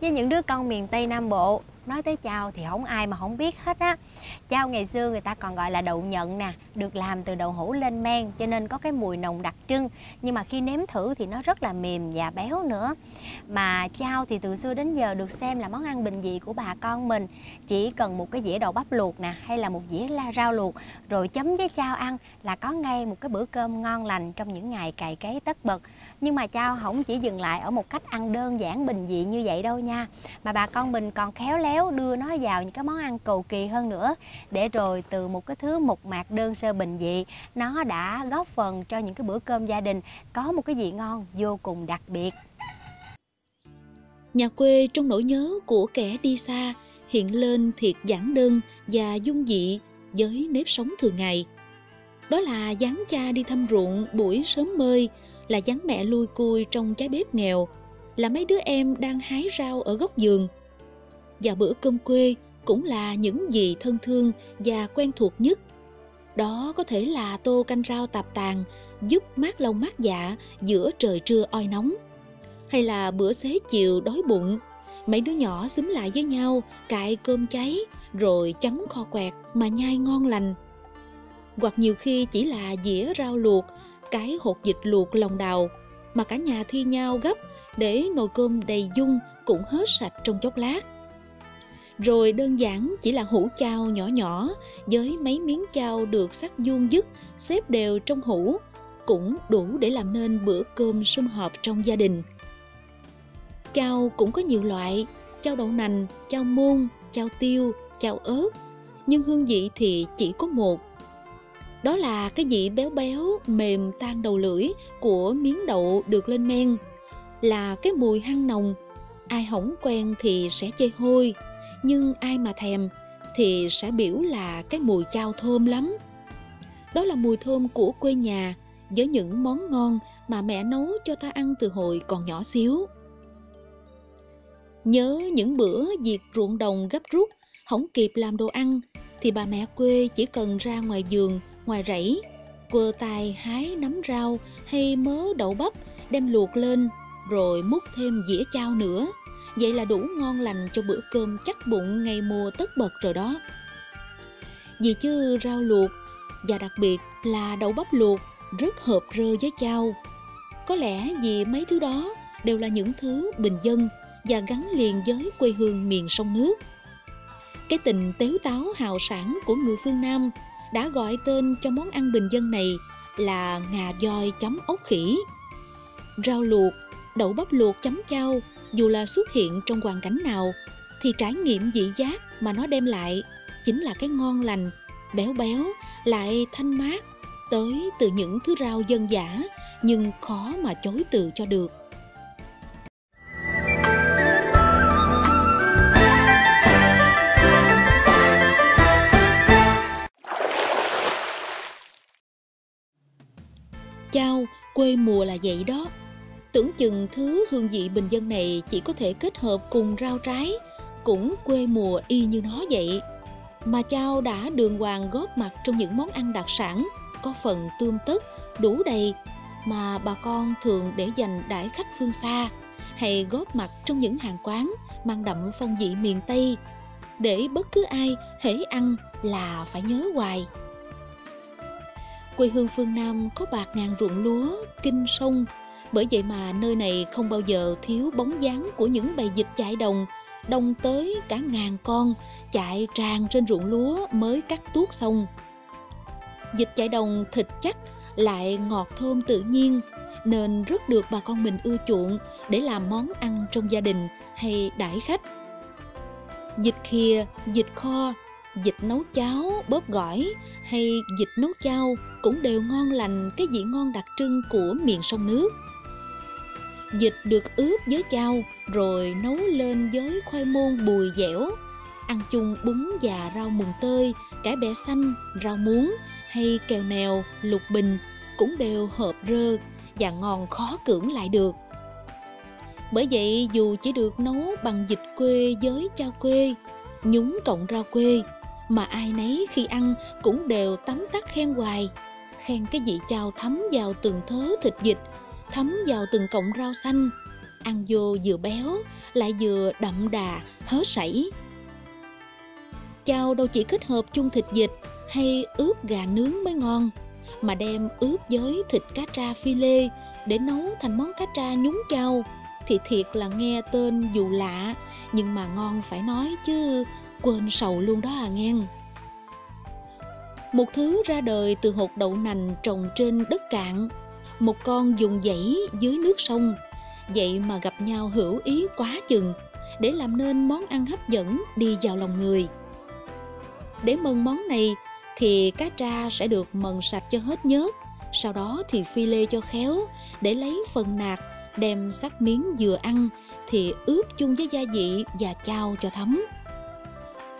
với những đứa con miền Tây Nam Bộ nói tới chao thì không ai mà không biết hết á. Chao ngày xưa người ta còn gọi là đậu nhận nè, được làm từ đậu hũ lên men cho nên có cái mùi nồng đặc trưng. Nhưng mà khi nếm thử thì nó rất là mềm và béo nữa. Mà chao thì từ xưa đến giờ được xem là món ăn bình dị của bà con mình. Chỉ cần một cái dĩa đậu bắp luộc nè, hay là một dĩa la rau luộc, rồi chấm với chao ăn là có ngay một cái bữa cơm ngon lành trong những ngày cày cấy tất bật. Nhưng mà chao không chỉ dừng lại ở một cách ăn đơn giản bình dị như vậy đâu nha, mà bà con mình còn khéo léo đưa nó vào những cái món ăn cầu kỳ hơn nữa. Để rồi từ một cái thứ mộc mạc đơn sơ bình dị, nó đã góp phần cho những cái bữa cơm gia đình có một cái vị ngon vô cùng đặc biệt. Nhà quê trong nỗi nhớ của kẻ đi xa, hiện lên thiệt giản đơn và dung dị với nếp sống thường ngày. Đó là dáng cha đi thăm ruộng buổi sớm mơi, là dáng mẹ lui cui trong trái bếp nghèo, là mấy đứa em đang hái rau ở góc giường và bữa cơm quê cũng là những gì thân thương và quen thuộc nhất đó có thể là tô canh rau tạp tàn giúp mát lòng mát dạ giữa trời trưa oi nóng, hay là bữa xế chiều đói bụng, mấy đứa nhỏ xúm lại với nhau cại cơm cháy rồi chấm kho quẹt mà nhai ngon lành hoặc nhiều khi chỉ là dĩa rau luộc, cái hột dịch luộc lòng đào mà cả nhà thi nhau gấp để nồi cơm đầy dung cũng hết sạch trong chốc lát. Rồi đơn giản chỉ là hũ chao nhỏ nhỏ với mấy miếng chao được sắc vuông dứt xếp đều trong hũ cũng đủ để làm nên bữa cơm sum họp trong gia đình. Chao cũng có nhiều loại, chao đậu nành, chao muôn, chao tiêu, chao ớt, nhưng hương vị thì chỉ có một. Đó là cái vị béo béo mềm tan đầu lưỡi của miếng đậu được lên men. Là cái mùi hăng nồng ai hỏng quen thì sẽ chê hôi nhưng ai mà thèm thì sẽ biểu là cái mùi chao thơm lắm. Đó là mùi thơm của quê nhà với những món ngon mà mẹ nấu cho ta ăn từ hồi còn nhỏ xíu. Nhớ những bữa việc ruộng đồng gấp rút, không kịp làm đồ ăn, thì bà mẹ quê chỉ cần ra ngoài giường, ngoài rẫy, quơ tay hái nấm rau hay mớ đậu bắp đem luộc lên, rồi múc thêm dĩa chao nữa vậy là đủ ngon lành cho bữa cơm chắc bụng ngày mùa tất bật rồi đó. Vì chứ rau luộc và đặc biệt là đậu bắp luộc rất hợp rơ với chao. Có lẽ vì mấy thứ đó đều là những thứ bình dân và gắn liền với quê hương miền sông nước. Cái tình tếu táo hào sản của người phương nam đã gọi tên cho món ăn bình dân này là ngà voi chấm ốc khỉ. Rau luộc, đậu bắp luộc chấm chao dù là xuất hiện trong hoàn cảnh nào thì trải nghiệm dị giác mà nó đem lại chính là cái ngon lành, béo béo, lại thanh mát tới từ những thứ rau dân dã nhưng khó mà chối từ cho được. Chao, quê mùa là vậy đó. Tưởng chừng thứ hương vị bình dân này chỉ có thể kết hợp cùng rau trái, cũng quê mùa y như nó vậy. Mà chao đã đường hoàng góp mặt trong những món ăn đặc sản, có phần tươm tất, đủ đầy mà bà con thường để dành đãi khách phương xa hay góp mặt trong những hàng quán mang đậm phong vị miền Tây để bất cứ ai hễ ăn là phải nhớ hoài quê hương phương Nam có bạc ngàn ruộng lúa, kinh sông. Bởi vậy mà nơi này không bao giờ thiếu bóng dáng của những bầy dịch chạy đồng, đông tới cả ngàn con chạy tràn trên ruộng lúa mới cắt tuốt xong. Dịch chạy đồng thịt chắc lại ngọt thơm tự nhiên nên rất được bà con mình ưa chuộng để làm món ăn trong gia đình hay đãi khách. Dịch khìa, dịch kho dịch nấu cháo, bóp gỏi hay dịch nấu chao cũng đều ngon lành cái vị ngon đặc trưng của miền sông nước. Dịch được ướp với chao rồi nấu lên với khoai môn bùi dẻo, ăn chung bún và rau mùng tơi, cải bẹ xanh, rau muống hay kèo nèo, lục bình cũng đều hợp rơ và ngon khó cưỡng lại được. Bởi vậy dù chỉ được nấu bằng dịch quê với chao quê, nhúng cộng rau quê mà ai nấy khi ăn cũng đều tắm tắt khen hoài khen cái vị chao thấm vào từng thớ thịt vịt thấm vào từng cọng rau xanh. Ăn vô vừa béo, lại vừa đậm đà, hớ sảy. Chao đâu chỉ kết hợp chung thịt vịt hay ướp gà nướng mới ngon, mà đem ướp với thịt cá tra phi lê để nấu thành món cá tra nhúng chao. Thì thiệt là nghe tên dù lạ nhưng mà ngon phải nói chứ quên sầu luôn đó à nghe một thứ ra đời từ hột đậu nành trồng trên đất cạn một con dùng dãy dưới nước sông. Vậy mà gặp nhau hữu ý quá chừng, để làm nên món ăn hấp dẫn đi vào lòng người. Để mần món này thì cá tra sẽ được mần sạch cho hết nhớt, sau đó thì phi lê cho khéo, để lấy phần nạc, đem sắc miếng vừa ăn thì ướp chung với gia vị và chao cho thấm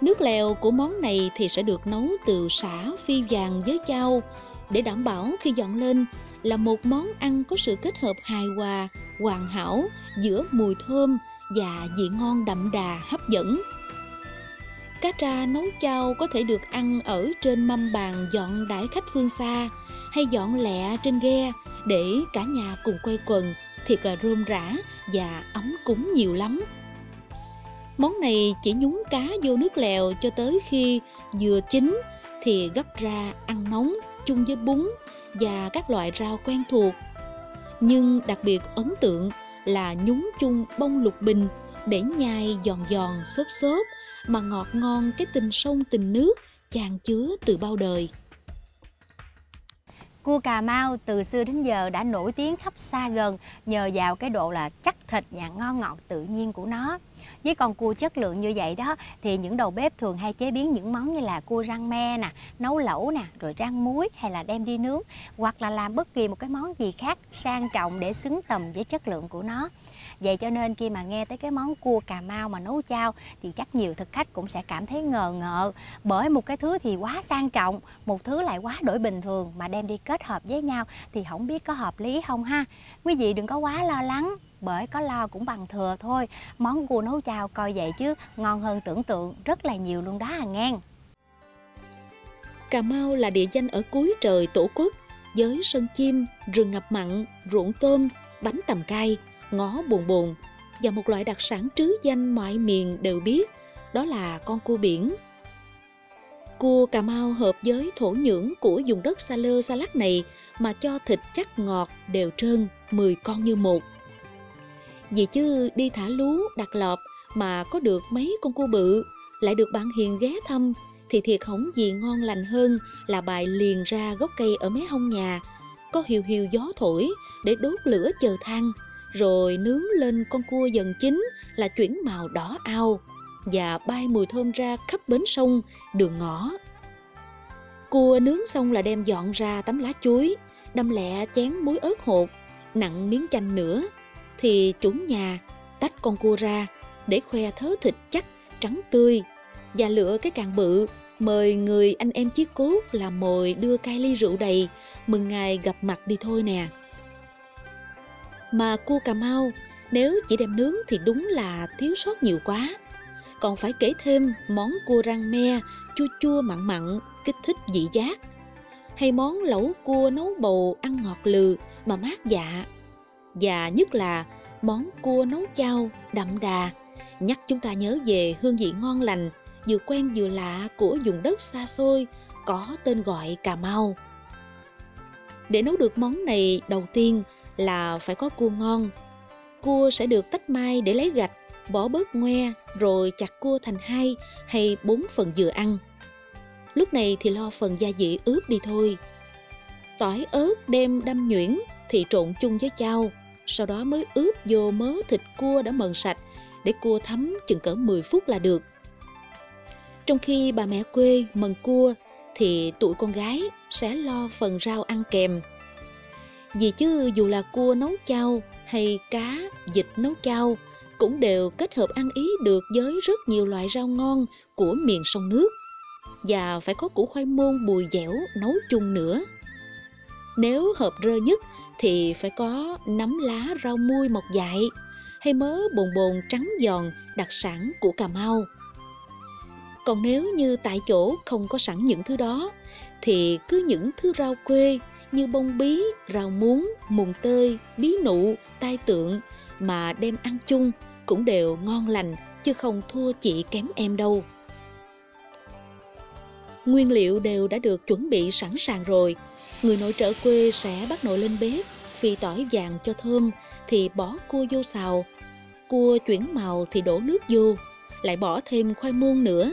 nước lèo của món này thì sẽ được nấu từ sả phi vàng với chao, để đảm bảo khi dọn lên là một món ăn có sự kết hợp hài hòa, hoàn hảo giữa mùi thơm và vị ngon đậm đà hấp dẫn. Cá tra nấu chao có thể được ăn ở trên mâm bàn dọn đãi khách phương xa hay dọn lẹ trên ghe để cả nhà cùng quay quần, thiệt là rôm rã và ấm cúng nhiều lắm. Món này chỉ nhúng cá vô nước lèo cho tới khi vừa chín thì gấp ra ăn nóng chung với bún và các loại rau quen thuộc nhưng đặc biệt ấn tượng là nhúng chung bông lục bình để nhai giòn giòn, xốp xốp mà ngọt ngon cái tình sông tình nước tràn chứa từ bao đời Cua Cà Mau từ xưa đến giờ đã nổi tiếng khắp xa gần nhờ vào cái độ là chắc thịt và ngon ngọt tự nhiên của nó. Với con cua chất lượng như vậy đó thì những đầu bếp thường hay chế biến những món như là cua rang me nè, nấu lẩu nè, rồi rang muối hay là đem đi nướng hoặc là làm bất kỳ một cái món gì khác sang trọng để xứng tầm với chất lượng của nó. Vậy cho nên khi mà nghe tới cái món cua Cà Mau mà nấu chao thì chắc nhiều thực khách cũng sẽ cảm thấy ngờ ngợ. Bởi một cái thứ thì quá sang trọng, một thứ lại quá đổi bình thường mà đem đi kết hợp với nhau thì không biết có hợp lý không ha. Quý vị đừng có quá lo lắng bởi có lo cũng bằng thừa thôi. Món cua nấu chao coi vậy chứ ngon hơn tưởng tượng rất là nhiều luôn đó à ngang. Cà Mau là địa danh ở cuối trời tổ quốc với sân chim, rừng ngập mặn, ruộng tôm, bánh tầm cay, ngó bồn bồn và một loại đặc sản trứ danh mọi miền đều biết đó là con cua biển. Cua Cà Mau hợp với thổ nhưỡng của vùng đất xa lơ xa lắc này mà cho thịt chắc ngọt đều trơn, 10 con như một. Vì chứ đi thả lú đặt lọp mà có được mấy con cua bự, lại được bạn hiền ghé thăm thì thiệt hổng gì ngon lành hơn là bài liền ra gốc cây ở mé hông nhà, có hiu hiu gió thổi để đốt lửa chờ than, rồi nướng lên con cua dần chín là chuyển màu đỏ ao và bay mùi thơm ra khắp bến sông, đường ngõ. Cua nướng xong là đem dọn ra tấm lá chuối, đâm lẹ chén muối ớt hột, nặng miếng chanh nữa thì chủ nhà tách con cua ra để khoe thớ thịt chắc, trắng tươi và lựa cái càng bự mời người anh em chiếc cốt làm mồi đưa cai ly rượu đầy mừng ngày gặp mặt đi thôi nè mà cua cà mau, nếu chỉ đem nướng thì đúng là thiếu sót nhiều quá. Còn phải kể thêm món cua rang me, chua chua mặn mặn, kích thích vị giác. Hay món lẩu cua nấu bầu ăn ngọt lừ mà mát dạ. Và nhất là món cua nấu chao, đậm đà. Nhắc chúng ta nhớ về hương vị ngon lành, vừa quen vừa lạ của vùng đất xa xôi, có tên gọi Cà Mau. Để nấu được món này, đầu tiên là phải có cua ngon. Cua sẽ được tách mai để lấy gạch, bỏ bớt ngoe rồi chặt cua thành hai hay bốn phần vừa ăn. Lúc này thì lo phần gia vị ướp đi thôi. Tỏi ớt đem đâm nhuyễn thì trộn chung với chao, sau đó mới ướp vô mớ thịt cua đã mần sạch để cua thấm chừng cỡ 10 phút là được. Trong khi bà mẹ quê mần cua thì tụi con gái sẽ lo phần rau ăn kèm. Vì chứ dù là cua nấu chao hay cá, vịt nấu chao cũng đều kết hợp ăn ý được với rất nhiều loại rau ngon của miền sông nước. Và phải có củ khoai môn bùi dẻo nấu chung nữa. Nếu hợp rơ nhất thì phải có nấm lá rau muôi mọc dại hay mớ bồn bồn trắng giòn đặc sản của Cà Mau. Còn nếu như tại chỗ không có sẵn những thứ đó thì cứ những thứ rau quê như bông bí, rau muống, mùng tơi, bí nụ, tai tượng mà đem ăn chung cũng đều ngon lành chứ không thua chị kém em đâu. Nguyên liệu đều đã được chuẩn bị sẵn sàng rồi. Người nội trợ quê sẽ bắt nồi lên bếp, phi tỏi vàng cho thơm thì bỏ cua vô xào. Cua chuyển màu thì đổ nước vô, lại bỏ thêm khoai muôn nữa.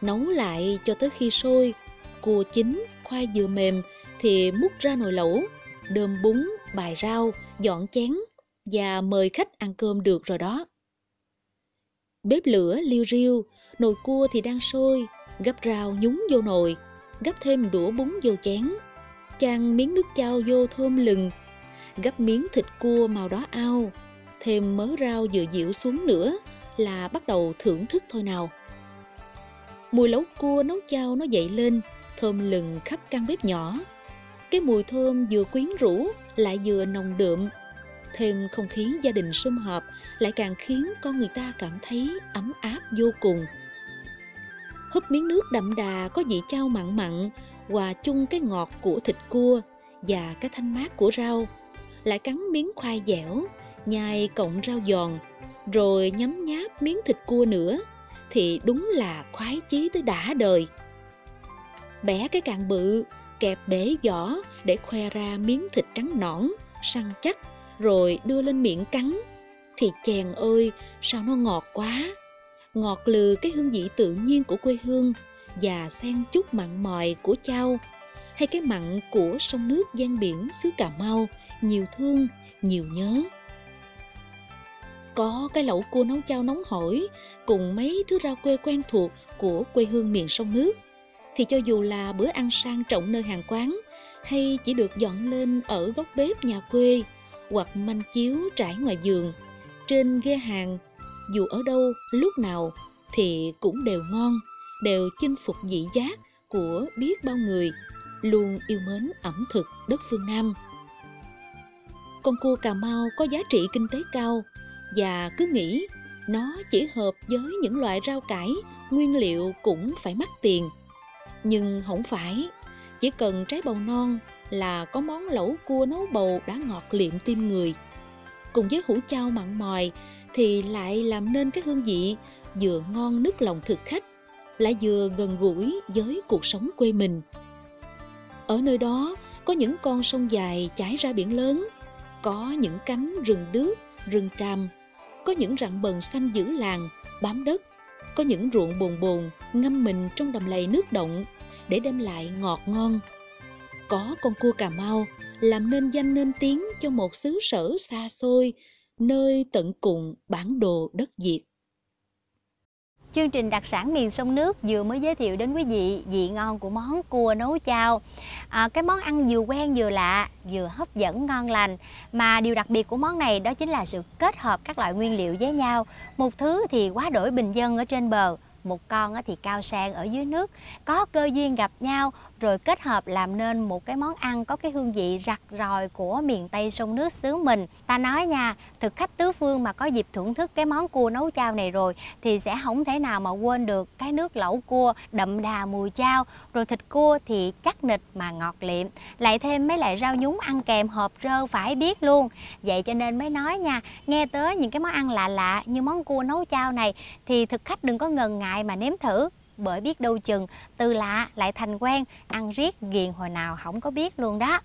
Nấu lại cho tới khi sôi, cua chín, khoai dừa mềm thì múc ra nồi lẩu, đơm bún, bài rau, dọn chén và mời khách ăn cơm được rồi đó. Bếp lửa liêu riêu, nồi cua thì đang sôi, gấp rau nhúng vô nồi, gấp thêm đũa bún vô chén, chan miếng nước chao vô thơm lừng, gấp miếng thịt cua màu đỏ ao, thêm mớ rau vừa dịu xuống nữa là bắt đầu thưởng thức thôi nào. Mùi lấu cua nấu chao nó dậy lên, thơm lừng khắp căn bếp nhỏ. Cái mùi thơm vừa quyến rũ lại vừa nồng đượm. Thêm không khí gia đình sum họp lại càng khiến con người ta cảm thấy ấm áp vô cùng. Húp miếng nước đậm đà có vị chao mặn mặn, hòa chung cái ngọt của thịt cua và cái thanh mát của rau. Lại cắn miếng khoai dẻo, nhai cộng rau giòn, rồi nhấm nháp miếng thịt cua nữa, thì đúng là khoái chí tới đã đời. Bẻ cái càng bự, kẹp bể vỏ để khoe ra miếng thịt trắng nõn, săn chắc, rồi đưa lên miệng cắn. Thì chèn ơi, sao nó ngọt quá! Ngọt lừ cái hương vị tự nhiên của quê hương và xen chút mặn mòi của chao hay cái mặn của sông nước gian biển xứ Cà Mau, nhiều thương, nhiều nhớ. Có cái lẩu cua nấu chao nóng hổi cùng mấy thứ rau quê quen thuộc của quê hương miền sông nước thì cho dù là bữa ăn sang trọng nơi hàng quán hay chỉ được dọn lên ở góc bếp nhà quê hoặc manh chiếu trải ngoài giường trên ghe hàng dù ở đâu lúc nào thì cũng đều ngon đều chinh phục vị giác của biết bao người luôn yêu mến ẩm thực đất phương Nam. Con cua Cà Mau có giá trị kinh tế cao và cứ nghĩ nó chỉ hợp với những loại rau cải, nguyên liệu cũng phải mắc tiền. Nhưng không phải, chỉ cần trái bầu non là có món lẩu cua nấu bầu đã ngọt liệm tim người. Cùng với hũ chao mặn mòi thì lại làm nên cái hương vị vừa ngon nức lòng thực khách, lại vừa gần gũi với cuộc sống quê mình. Ở nơi đó có những con sông dài chảy ra biển lớn, có những cánh rừng đước, rừng tràm, có những rặng bần xanh giữ làng, bám đất, có những ruộng bồn bồn ngâm mình trong đầm lầy nước động để đem lại ngọt ngon. Có con cua Cà Mau làm nên danh nên tiếng cho một xứ sở xa xôi, nơi tận cùng bản đồ đất Việt. Chương trình đặc sản miền sông nước vừa mới giới thiệu đến quý vị vị ngon của món cua nấu chao. À, cái món ăn vừa quen vừa lạ, vừa hấp dẫn ngon lành. Mà điều đặc biệt của món này đó chính là sự kết hợp các loại nguyên liệu với nhau. Một thứ thì quá đổi bình dân ở trên bờ, một con thì cao sang ở dưới nước có cơ duyên gặp nhau rồi kết hợp làm nên một cái món ăn có cái hương vị rặt ròi của miền Tây sông nước xứ mình. Ta nói nha, thực khách tứ phương mà có dịp thưởng thức cái món cua nấu chao này rồi thì sẽ không thể nào mà quên được cái nước lẩu cua đậm đà mùi chao, rồi thịt cua thì chắc nịch mà ngọt liệm, lại thêm mấy loại rau nhúng ăn kèm hộp rơ phải biết luôn. Vậy cho nên mới nói nha, nghe tới những cái món ăn lạ lạ như món cua nấu chao này thì thực khách đừng có ngần ngại mà nếm thử bởi biết đâu chừng, từ lạ lại thành quen, ăn riết ghiền hồi nào không có biết luôn đó.